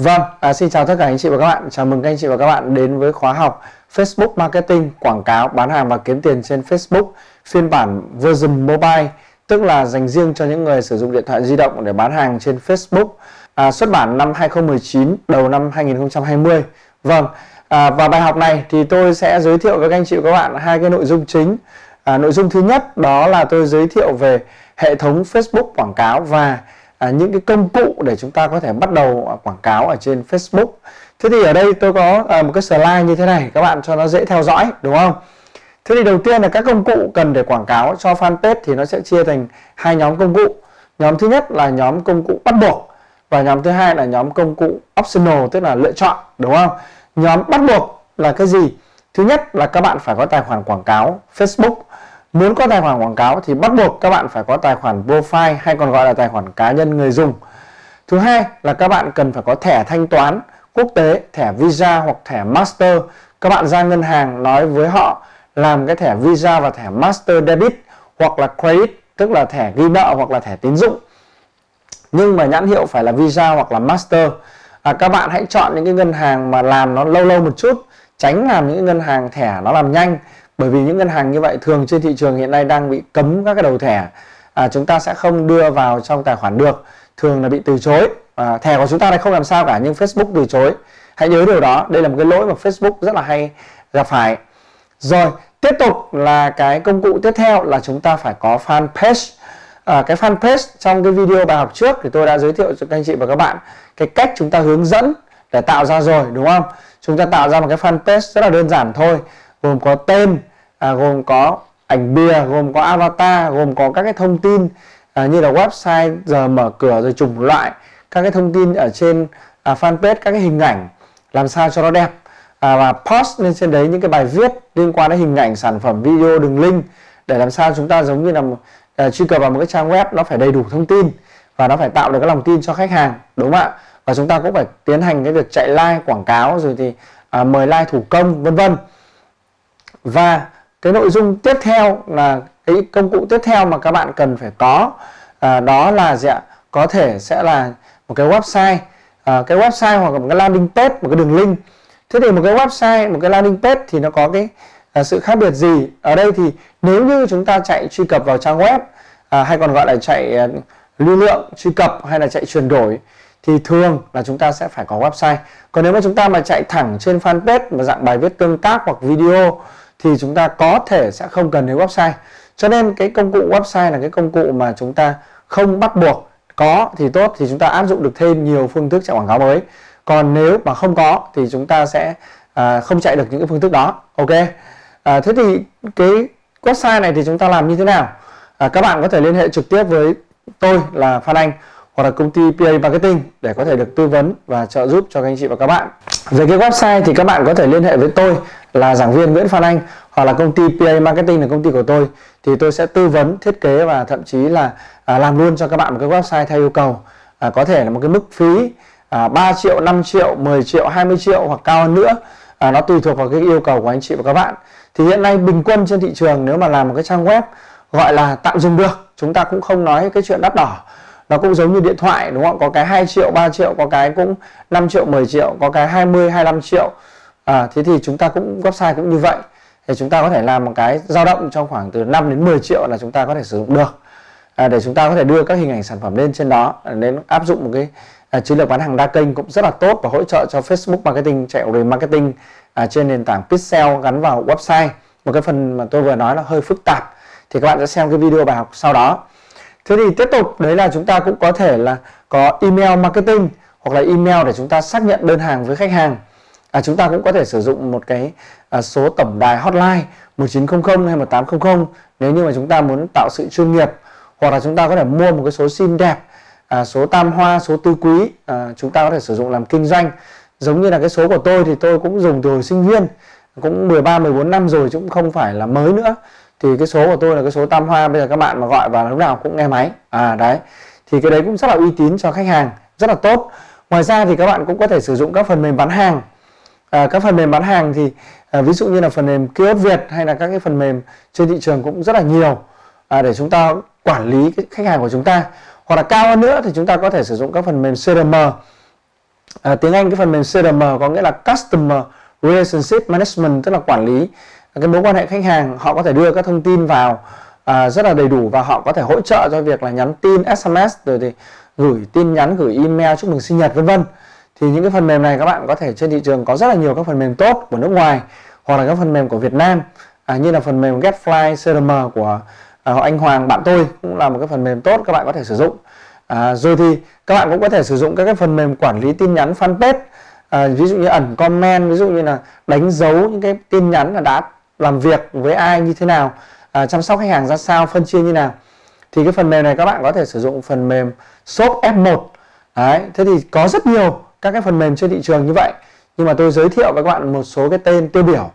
Vâng, à, xin chào tất cả anh chị và các bạn. Chào mừng các anh chị và các bạn đến với khóa học Facebook Marketing, quảng cáo, bán hàng và kiếm tiền trên Facebook phiên bản version mobile, tức là dành riêng cho những người sử dụng điện thoại di động để bán hàng trên Facebook. À, xuất bản năm 2019, đầu năm 2020. Vâng, à, và bài học này thì tôi sẽ giới thiệu với các anh chị và các bạn hai cái nội dung chính. À, nội dung thứ nhất đó là tôi giới thiệu về hệ thống Facebook quảng cáo và à, những cái công cụ để chúng ta có thể bắt đầu à, quảng cáo ở trên Facebook. Thế thì ở đây tôi có à, một cái slide như thế này các bạn cho nó dễ theo dõi đúng không? Thế thì đầu tiên là các công cụ cần để quảng cáo cho fanpage thì nó sẽ chia thành hai nhóm công cụ. Nhóm thứ nhất là nhóm công cụ bắt buộc và nhóm thứ hai là nhóm công cụ optional tức là lựa chọn đúng không? Nhóm bắt buộc là cái gì? Thứ nhất là các bạn phải có tài khoản quảng cáo Facebook Muốn có tài khoản quảng cáo thì bắt buộc các bạn phải có tài khoản profile hay còn gọi là tài khoản cá nhân người dùng. Thứ hai là các bạn cần phải có thẻ thanh toán quốc tế, thẻ Visa hoặc thẻ Master. Các bạn ra ngân hàng nói với họ làm cái thẻ Visa và thẻ Master Debit hoặc là Credit, tức là thẻ ghi nợ hoặc là thẻ tín dụng. Nhưng mà nhãn hiệu phải là Visa hoặc là Master. À, các bạn hãy chọn những cái ngân hàng mà làm nó lâu lâu một chút, tránh làm những ngân hàng thẻ nó làm nhanh bởi vì những ngân hàng như vậy thường trên thị trường hiện nay đang bị cấm các cái đầu thẻ. À, chúng ta sẽ không đưa vào trong tài khoản được. Thường là bị từ chối. À, thẻ của chúng ta này không làm sao cả nhưng Facebook từ chối. Hãy nhớ điều đó. Đây là một cái lỗi mà Facebook rất là hay gặp phải. Rồi tiếp tục là cái công cụ tiếp theo là chúng ta phải có fanpage. À, cái fanpage trong cái video bài học trước thì tôi đã giới thiệu cho các anh chị và các bạn cái cách chúng ta hướng dẫn để tạo ra rồi đúng không? Chúng ta tạo ra một cái fanpage rất là đơn giản thôi gồm có tên à, gồm có ảnh bìa gồm có avatar gồm có các cái thông tin à, như là website giờ mở cửa rồi chủng loại các cái thông tin ở trên à, fanpage các cái hình ảnh làm sao cho nó đẹp. À, và post lên trên đấy những cái bài viết liên quan đến hình ảnh sản phẩm video đường link để làm sao chúng ta giống như là à, truy cập vào một cái trang web nó phải đầy đủ thông tin và nó phải tạo được cái lòng tin cho khách hàng đúng không ạ? Và chúng ta cũng phải tiến hành cái việc chạy like quảng cáo rồi thì à, mời like thủ công vân vân. Và cái nội dung tiếp theo là cái công cụ tiếp theo mà các bạn cần phải có à, đó là gì ạ? Có thể sẽ là một cái website à, cái website hoặc là một cái landing page một cái đường link. Thế thì một cái website một cái landing page thì nó có cái à, sự khác biệt gì? Ở đây thì nếu như chúng ta chạy truy cập vào trang web à, hay còn gọi là chạy à, lưu lượng truy cập hay là chạy chuyển đổi thì thường là chúng ta sẽ phải có website. Còn nếu mà chúng ta mà chạy thẳng trên fanpage mà dạng bài viết tương tác hoặc video thì chúng ta có thể sẽ không cần đến website. Cho nên cái công cụ website là cái công cụ mà chúng ta không bắt buộc có thì tốt thì chúng ta áp dụng được thêm nhiều phương thức chạy quảng cáo mới. Còn nếu mà không có thì chúng ta sẽ à, không chạy được những cái phương thức đó. Ok? À, thế thì cái website này thì chúng ta làm như thế nào? À, các bạn có thể liên hệ trực tiếp với tôi là Phan Anh hoặc là công ty PA Marketing để có thể được tư vấn và trợ giúp cho các anh chị và các bạn. Về cái website thì các bạn có thể liên hệ với tôi là giảng viên Nguyễn Phan Anh hoặc là công ty PA Marketing là công ty của tôi thì tôi sẽ tư vấn thiết kế và thậm chí là à, làm luôn cho các bạn một cái website theo yêu cầu. À, có thể là một cái mức phí à, 3 triệu 5 triệu 10 triệu 20 triệu hoặc cao hơn nữa. À, nó tùy thuộc vào cái yêu cầu của anh chị và các bạn. Thì hiện nay bình quân trên thị trường nếu mà làm một cái trang web gọi là tạm dùng được chúng ta cũng không nói cái chuyện đắt đỏ. Nó cũng giống như điện thoại đúng không? Có cái 2 triệu 3 triệu có cái cũng 5 triệu 10 triệu có cái 20 25 triệu à, thế thì chúng ta cũng website cũng như vậy. Thì chúng ta có thể làm một cái dao động trong khoảng từ 5 đến 10 triệu là chúng ta có thể sử dụng được. À, để chúng ta có thể đưa các hình ảnh sản phẩm lên trên đó đến áp dụng một cái à, chiến lược bán hàng đa kênh cũng rất là tốt và hỗ trợ cho Facebook marketing chạy remarketing marketing à, trên nền tảng Pixel gắn vào website. Một cái phần mà tôi vừa nói là hơi phức tạp. Thì các bạn sẽ xem cái video bài học sau đó. Thế thì tiếp tục đấy là chúng ta cũng có thể là có email marketing hoặc là email để chúng ta xác nhận đơn hàng với khách hàng à, chúng ta cũng có thể sử dụng một cái à, số tổng đài hotline 1900 hay 1800 nếu như mà chúng ta muốn tạo sự chuyên nghiệp hoặc là chúng ta có thể mua một cái số sim đẹp à, số tam hoa số tư quý à, chúng ta có thể sử dụng làm kinh doanh. Giống như là cái số của tôi thì tôi cũng dùng từ hồi sinh viên cũng 13 14 năm rồi chứ cũng không phải là mới nữa. Thì cái số của tôi là cái số tam hoa bây giờ các bạn mà gọi vào lúc nào cũng nghe máy. À đấy. Thì cái đấy cũng rất là uy tín cho khách hàng rất là tốt. Ngoài ra thì các bạn cũng có thể sử dụng các phần mềm bán hàng à, các phần mềm bán hàng thì à, ví dụ như là phần mềm kiosk Việt hay là các cái phần mềm trên thị trường cũng rất là nhiều. À, để chúng ta quản lý cái khách hàng của chúng ta. Hoặc là cao hơn nữa thì chúng ta có thể sử dụng các phần mềm CRM à, tiếng Anh cái phần mềm CRM có nghĩa là Customer Relationship Management tức là quản lý cái mối quan hệ khách hàng. Họ có thể đưa các thông tin vào à, rất là đầy đủ và họ có thể hỗ trợ cho việc là nhắn tin SMS rồi thì gửi tin nhắn gửi email chúc mừng sinh nhật vân vân thì những cái phần mềm này các bạn có thể trên thị trường có rất là nhiều các phần mềm tốt của nước ngoài hoặc là các phần mềm của Việt Nam à, như là phần mềm GetFly CRM của à, anh Hoàng bạn tôi cũng là một cái phần mềm tốt các bạn có thể sử dụng. À, rồi thì các bạn cũng có thể sử dụng các cái phần mềm quản lý tin nhắn fanpage à, ví dụ như ẩn comment ví dụ như là đánh dấu những cái tin nhắn là đã làm việc với ai như thế nào à, chăm sóc khách hàng ra sao phân chia như nào. Thì cái phần mềm này các bạn có thể sử dụng phần mềm shop F1 Đấy, thế thì có rất nhiều các cái phần mềm trên thị trường như vậy. Nhưng mà tôi giới thiệu với các bạn một số cái tên tiêu biểu.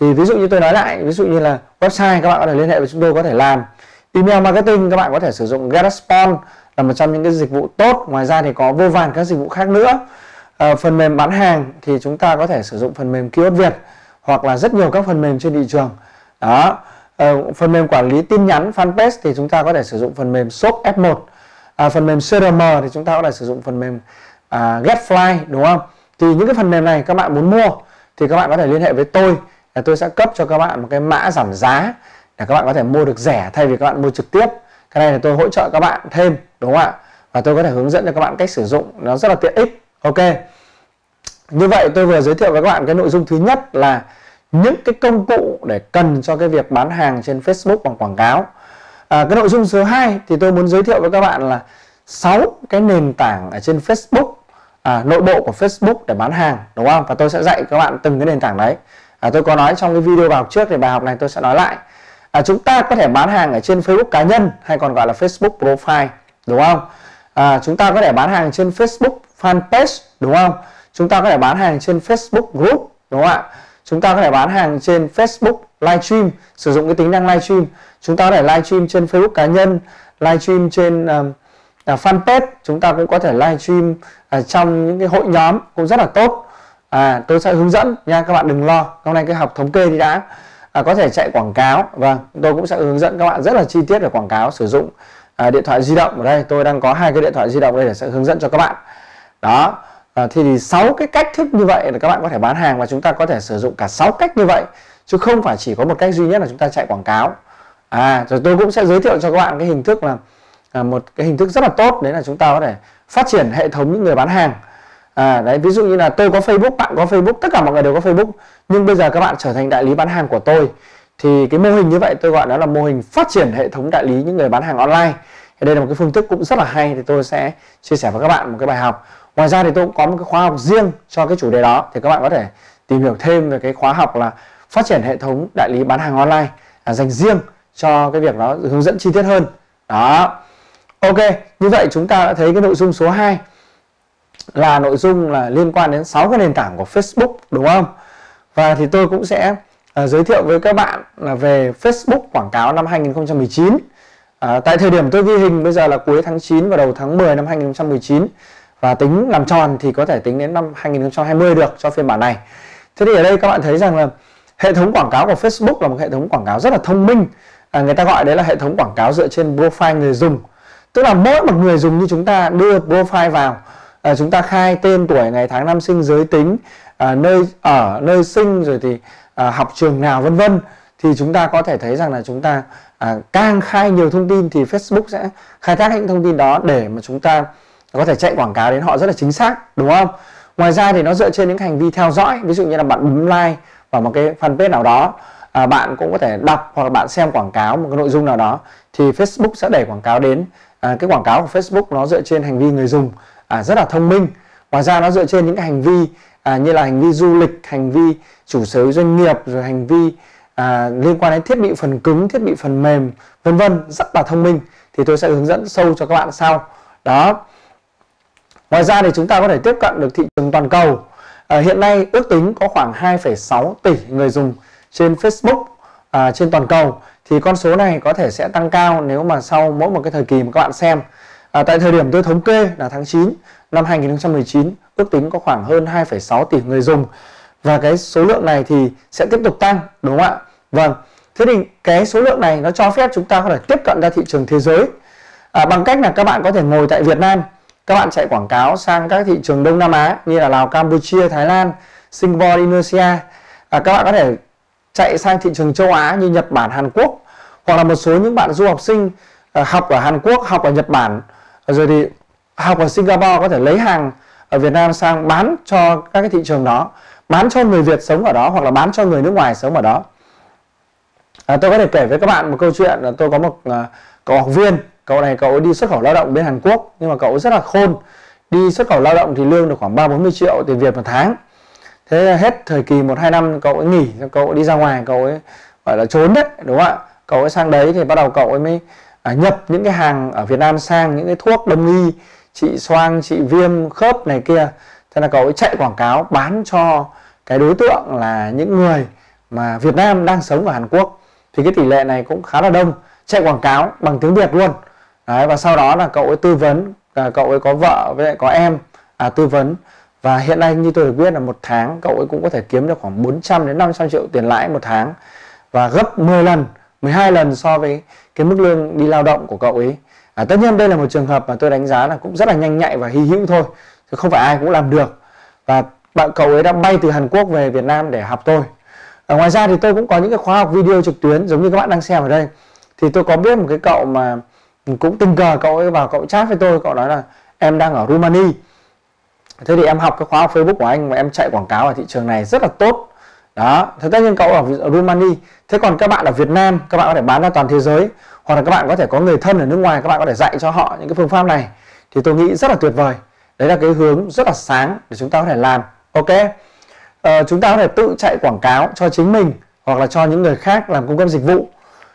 Thì ví dụ như tôi nói lại ví dụ như là website các bạn có thể liên hệ với chúng tôi có thể làm. Email marketing các bạn có thể sử dụng GetResponse là một trong những cái dịch vụ tốt. Ngoài ra thì có vô vàn các dịch vụ khác nữa. À, phần mềm bán hàng thì chúng ta có thể sử dụng phần mềm kiosk Việt hoặc là rất nhiều các phần mềm trên thị trường. Đó. À, phần mềm quản lý tin nhắn fanpage thì chúng ta có thể sử dụng phần mềm shop F1 à, phần mềm CRM thì chúng ta có thể sử dụng phần mềm à, GetFly đúng không? Thì những cái phần mềm này các bạn muốn mua thì các bạn có thể liên hệ với tôi. Là tôi sẽ cấp cho các bạn một cái mã giảm giá để các bạn có thể mua được rẻ thay vì các bạn mua trực tiếp. Cái này là tôi hỗ trợ các bạn thêm đúng không ạ? Và tôi có thể hướng dẫn cho các bạn cách sử dụng nó rất là tiện ích ok? Như vậy tôi vừa giới thiệu với các bạn cái nội dung thứ nhất là những cái công cụ để cần cho cái việc bán hàng trên Facebook bằng quảng cáo. À, cái nội dung số 2 thì tôi muốn giới thiệu với các bạn là 6 cái nền tảng ở trên Facebook à, nội bộ của Facebook để bán hàng đúng không? Và tôi sẽ dạy các bạn từng cái nền tảng đấy. À, tôi có nói trong cái video vào trước thì bài học này tôi sẽ nói lại. À, chúng ta có thể bán hàng ở trên Facebook cá nhân hay còn gọi là Facebook profile đúng không? À, chúng ta có thể bán hàng trên Facebook fanpage đúng không? Chúng ta có thể bán hàng trên Facebook group đúng không ạ? Chúng ta có thể bán hàng trên Facebook livestream sử dụng cái tính năng livestream. Chúng ta có thể livestream trên Facebook cá nhân livestream trên uh, uh, fanpage chúng ta cũng có thể livestream à, trong những cái hội nhóm cũng rất là tốt. À tôi sẽ hướng dẫn nha các bạn đừng lo. Hôm nay cái học thống kê thì đã. À, có thể chạy quảng cáo. Vâng tôi cũng sẽ hướng dẫn các bạn rất là chi tiết về quảng cáo sử dụng à, điện thoại di động. Ở đây tôi đang có hai cái điện thoại di động đây để sẽ hướng dẫn cho các bạn. Đó. À, thì sáu cái cách thức như vậy là các bạn có thể bán hàng và chúng ta có thể sử dụng cả sáu cách như vậy. Chứ không phải chỉ có một cách duy nhất là chúng ta chạy quảng cáo. À rồi tôi cũng sẽ giới thiệu cho các bạn cái hình thức là à, một cái hình thức rất là tốt đấy là chúng ta có thể phát triển hệ thống những người bán hàng. À đấy ví dụ như là tôi có Facebook bạn có Facebook tất cả mọi người đều có Facebook nhưng bây giờ các bạn trở thành đại lý bán hàng của tôi thì cái mô hình như vậy tôi gọi đó là mô hình phát triển hệ thống đại lý những người bán hàng online. Thì đây là một cái phương thức cũng rất là hay thì tôi sẽ chia sẻ với các bạn một cái bài học. Ngoài ra thì tôi cũng có một cái khóa học riêng cho cái chủ đề đó thì các bạn có thể tìm hiểu thêm về cái khóa học là phát triển hệ thống đại lý bán hàng online à, dành riêng cho cái việc đó hướng dẫn chi tiết hơn. Đó ok như vậy chúng ta đã thấy cái nội dung số 2 là nội dung là liên quan đến 6 cái nền tảng của Facebook đúng không và thì tôi cũng sẽ uh, giới thiệu với các bạn là về Facebook quảng cáo năm 2019 À, tại thời điểm tôi ghi hình bây giờ là cuối tháng 9 và đầu tháng 10 năm 2019 và tính làm tròn thì có thể tính đến năm 2020 được cho phiên bản này. Thế thì ở đây các bạn thấy rằng là hệ thống quảng cáo của Facebook là một hệ thống quảng cáo rất là thông minh. À, người ta gọi đấy là hệ thống quảng cáo dựa trên profile người dùng. Tức là mỗi một người dùng như chúng ta đưa profile vào, à, chúng ta khai tên tuổi, ngày tháng năm sinh, giới tính, à, nơi ở, nơi sinh rồi thì à, học trường nào vân vân thì chúng ta có thể thấy rằng là chúng ta à, càng khai nhiều thông tin thì Facebook sẽ khai thác những thông tin đó để mà chúng ta có thể chạy quảng cáo đến họ rất là chính xác đúng không? Ngoài ra thì nó dựa trên những hành vi theo dõi ví dụ như là bạn bấm like vào một cái fanpage nào đó à, bạn cũng có thể đọc hoặc là bạn xem quảng cáo một cái nội dung nào đó thì Facebook sẽ đẩy quảng cáo đến. À, cái quảng cáo của Facebook nó dựa trên hành vi người dùng. À, rất là thông minh. Ngoài ra nó dựa trên những cái hành vi à, như là hành vi du lịch hành vi chủ sở hữu doanh nghiệp rồi hành vi à, liên quan đến thiết bị phần cứng thiết bị phần mềm vân vân rất là thông minh. Thì tôi sẽ hướng dẫn sâu cho các bạn sau. Đó. Ngoài ra thì chúng ta có thể tiếp cận được thị trường toàn cầu. À, hiện nay ước tính có khoảng 2,6 tỷ người dùng trên Facebook à, trên toàn cầu thì con số này có thể sẽ tăng cao nếu mà sau mỗi một cái thời kỳ mà các bạn xem. À, tại thời điểm tôi thống kê là tháng 9 năm 2019 ước tính có khoảng hơn 2,6 tỷ người dùng. Và cái số lượng này thì sẽ tiếp tục tăng đúng không ạ? Vâng, thế thì cái số lượng này nó cho phép chúng ta có thể tiếp cận ra thị trường thế giới. À, bằng cách là các bạn có thể ngồi tại Việt Nam các bạn chạy quảng cáo sang các thị trường Đông Nam Á như là Lào, Campuchia, Thái Lan, Singapore, Indonesia. À, các bạn có thể chạy sang thị trường châu Á như Nhật Bản, Hàn Quốc hoặc là một số những bạn du học sinh ờ, học ở Hàn Quốc, học ở Nhật Bản. Rồi thì học ở Singapore có thể lấy hàng ở Việt Nam sang bán cho các cái thị trường đó bán cho người Việt sống ở đó hoặc là bán cho người nước ngoài sống ở đó. À, tôi có thể kể với các bạn một câu chuyện là tôi có một uh, cậu học viên cậu này cậu đi xuất khẩu lao động bên Hàn Quốc nhưng mà cậu rất là khôn. Đi xuất khẩu lao động thì lương được khoảng ba bốn mươi triệu tiền Việt một tháng thế hết thời kỳ một hai năm cậu ấy nghỉ cậu ấy đi ra ngoài cậu ấy gọi là trốn đấy đúng không ạ? Cậu ấy sang đấy thì bắt đầu cậu ấy mới à, nhập những cái hàng ở Việt Nam sang những cái thuốc đông y trị xoang trị viêm khớp này kia. Thế là cậu ấy chạy quảng cáo bán cho cái đối tượng là những người mà Việt Nam đang sống ở Hàn Quốc. Thì cái tỷ lệ này cũng khá là đông chạy quảng cáo bằng tiếng Việt luôn. Đấy, và sau đó là cậu ấy tư vấn à, cậu ấy có vợ với lại có em à, tư vấn và hiện nay như tôi được biết là một tháng cậu ấy cũng có thể kiếm được khoảng 400 đến 500 triệu tiền lãi một tháng. Và gấp 10 lần 12 lần so với cái mức lương đi lao động của cậu ấy. À, tất nhiên đây là một trường hợp mà tôi đánh giá là cũng rất là nhanh nhạy và hy hữu thôi chứ không phải ai cũng làm được. Và bạn cậu ấy đã bay từ Hàn Quốc về Việt Nam để học tôi. À, ngoài ra thì tôi cũng có những cái khóa học video trực tuyến giống như các bạn đang xem ở đây. Thì tôi có biết một cái cậu mà cũng tình cờ cậu ấy vào cậu chat với tôi cậu nói là em đang ở Rumani thế thì em học cái khóa học Facebook của anh và em chạy quảng cáo ở thị trường này rất là tốt. Đó thế tất nhiên cậu ở ở Rumani. Thế còn các bạn ở Việt Nam các bạn có thể bán ra toàn thế giới. Hoặc là các bạn có thể có người thân ở nước ngoài các bạn có thể dạy cho họ những cái phương pháp này. Thì tôi nghĩ rất là tuyệt vời. Đấy là cái hướng rất là sáng để chúng ta có thể làm. Ok? À, chúng ta có thể tự chạy quảng cáo cho chính mình hoặc là cho những người khác làm cung cấp dịch vụ.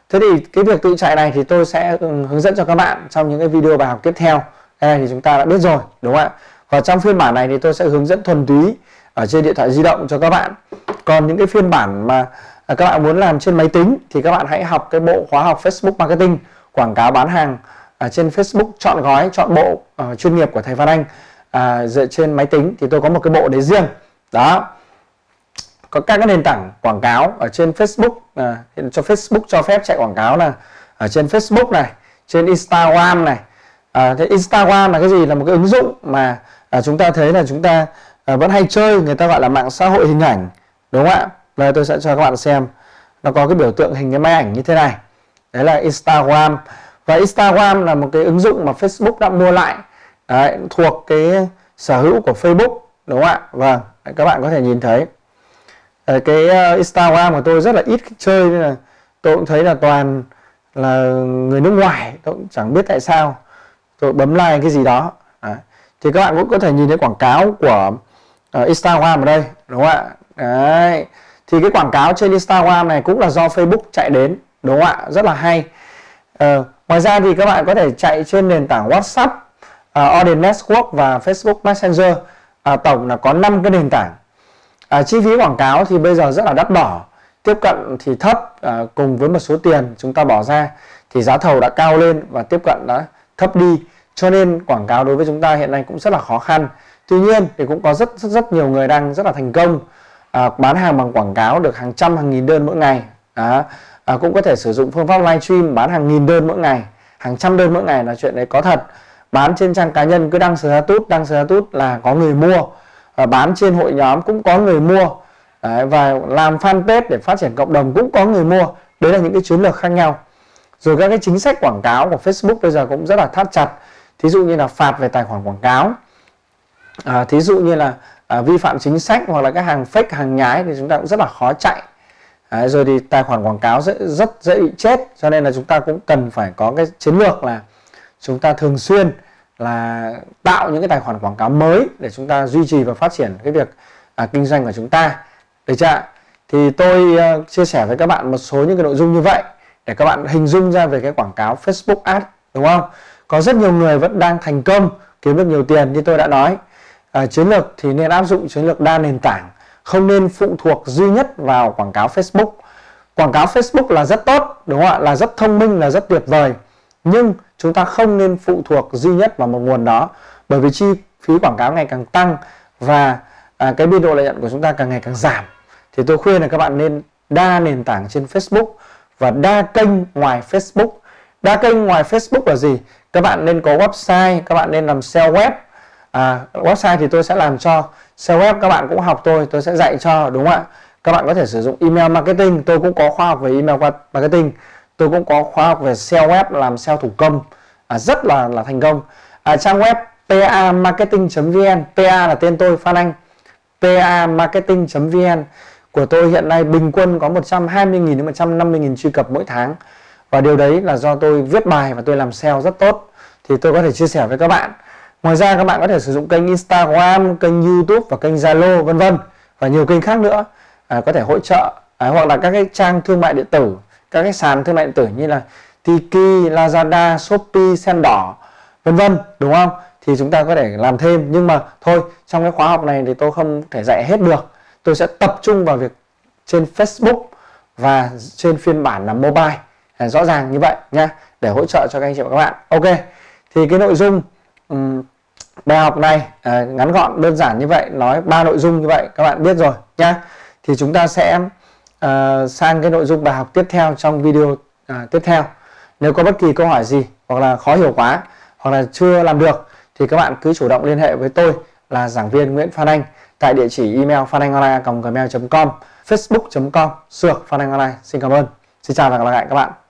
Thế thì cái việc tự chạy này thì tôi sẽ ừ, hướng dẫn cho các bạn trong những cái video bài học tiếp theo. Cái này thì chúng ta đã biết rồi đúng không ạ? Và trong phiên bản này thì tôi sẽ hướng dẫn thuần túy ở trên điện thoại di động cho các bạn. Còn những cái phiên bản mà à, các bạn muốn làm trên máy tính thì các bạn hãy học cái bộ khóa học Facebook Marketing quảng cáo bán hàng ở trên Facebook chọn gói chọn bộ uh, chuyên nghiệp của thầy Phan Anh. À, dựa trên máy tính thì tôi có một cái bộ đấy riêng. Đó. Có các cái nền tảng quảng cáo ở trên Facebook à, cho Facebook cho phép chạy quảng cáo là ở trên Facebook này trên Instagram này. À, thế Instagram là cái gì? Là một cái ứng dụng mà à, chúng ta thấy là chúng ta à, vẫn hay chơi người ta gọi là mạng xã hội hình ảnh đúng không ạ? Đây tôi sẽ cho các bạn xem. Nó có cái biểu tượng hình cái máy ảnh như thế này. Đấy là Instagram. Và Instagram là một cái ứng dụng mà Facebook đã mua lại. Đấy, thuộc cái sở hữu của Facebook đúng không ạ? Vâng các bạn có thể nhìn thấy. Cái ờ, Instagram của tôi rất là ít chơi nên là tôi cũng thấy là toàn là người nước ngoài tôi cũng chẳng biết tại sao. Tôi bấm like cái gì đó. Đấy thì các bạn cũng có thể nhìn thấy quảng cáo của uh, Instagram ở đây đúng không ạ? Đấy. thì cái quảng cáo trên Instagram này cũng là do Facebook chạy đến đúng không ạ? Rất là hay. Uh, ngoài ra thì các bạn có thể chạy trên nền tảng WhatsApp uh, Audience Network và Facebook Messenger. Uh, tổng là có 5 cái nền tảng. Uh, chi phí quảng cáo thì bây giờ rất là đắt đỏ. Tiếp cận thì thấp uh, cùng với một số tiền chúng ta bỏ ra thì giá thầu đã cao lên và tiếp cận đã thấp đi cho nên quảng cáo đối với chúng ta hiện nay cũng rất là khó khăn. Tuy nhiên thì cũng có rất rất rất nhiều người đang rất là thành công à, bán hàng bằng quảng cáo được hàng trăm hàng nghìn đơn mỗi ngày. À, à, cũng có thể sử dụng phương pháp livestream bán hàng nghìn đơn mỗi ngày hàng trăm đơn mỗi ngày là chuyện đấy có thật. Bán trên trang cá nhân cứ đăng status đăng status là có người mua. Và bán trên hội nhóm cũng có người mua. Đấy, và làm fanpage để phát triển cộng đồng cũng có người mua. Đấy là những cái chiến lược khác nhau. Rồi các cái chính sách quảng cáo của Facebook bây giờ cũng rất là thắt chặt thí dụ như là phạt về tài khoản quảng cáo. À, thí dụ như là à, vi phạm chính sách hoặc là các hàng fake hàng nhái thì chúng ta cũng rất là khó chạy. À, rồi thì tài khoản quảng cáo rất, rất dễ bị chết cho nên là chúng ta cũng cần phải có cái chiến lược là chúng ta thường xuyên là tạo những cái tài khoản quảng cáo mới để chúng ta duy trì và phát triển cái việc à, kinh doanh của chúng ta. Được chưa thì tôi uh, chia sẻ với các bạn một số những cái nội dung như vậy để các bạn hình dung ra về cái quảng cáo Facebook Ads đúng không? Có rất nhiều người vẫn đang thành công kiếm được nhiều tiền như tôi đã nói. À, chiến lược thì nên áp dụng chiến lược đa nền tảng không nên phụ thuộc duy nhất vào quảng cáo Facebook. Quảng cáo Facebook là rất tốt đúng không ạ? Là rất thông minh là rất tuyệt vời. Nhưng chúng ta không nên phụ thuộc duy nhất vào một nguồn đó bởi vì chi phí quảng cáo ngày càng tăng và à, cái biên độ lợi nhuận của chúng ta càng ngày càng giảm. Thì tôi khuyên là các bạn nên đa nền tảng trên Facebook và đa kênh ngoài Facebook đa kênh ngoài Facebook là gì? Các bạn nên có website các bạn nên làm SEO web. À, website thì tôi sẽ làm cho. SEO web các bạn cũng học tôi tôi sẽ dạy cho đúng không ạ? Các bạn có thể sử dụng email marketing. Tôi cũng có khoa học về email marketing. Tôi cũng có khóa học về SEO web làm SEO thủ công. À, rất là là thành công. À, trang web pa marketing.vn, pa là tên tôi Phan Anh. pa marketing.vn của tôi hiện nay bình quân có 120.000 đến 150.000 truy cập mỗi tháng và điều đấy là do tôi viết bài và tôi làm SEO rất tốt. Thì tôi có thể chia sẻ với các bạn. Ngoài ra các bạn có thể sử dụng kênh Instagram kênh YouTube và kênh Zalo vân vân. Và nhiều kênh khác nữa. À, có thể hỗ trợ à, hoặc là các cái trang thương mại điện tử các cái sàn thương mại điện tử như là Tiki, Lazada, Shopee, Sen đỏ vân vân đúng không? Thì chúng ta có thể làm thêm. Nhưng mà thôi trong cái khóa học này thì tôi không thể dạy hết được. Tôi sẽ tập trung vào việc trên Facebook và trên phiên bản là mobile rõ ràng như vậy nha để hỗ trợ cho các anh chị và các bạn ok thì cái nội dung um, bài học này à, ngắn gọn đơn giản như vậy nói ba nội dung như vậy các bạn biết rồi nha thì chúng ta sẽ uh, sang cái nội dung bài học tiếp theo trong video uh, tiếp theo nếu có bất kỳ câu hỏi gì hoặc là khó hiểu quá hoặc là chưa làm được thì các bạn cứ chủ động liên hệ với tôi là giảng viên Nguyễn Phan Anh tại địa chỉ email phananhonline.gmail.com facebook.com sược Phan Anh Online. Xin cảm ơn. Xin chào và hẹn gặp lại các bạn.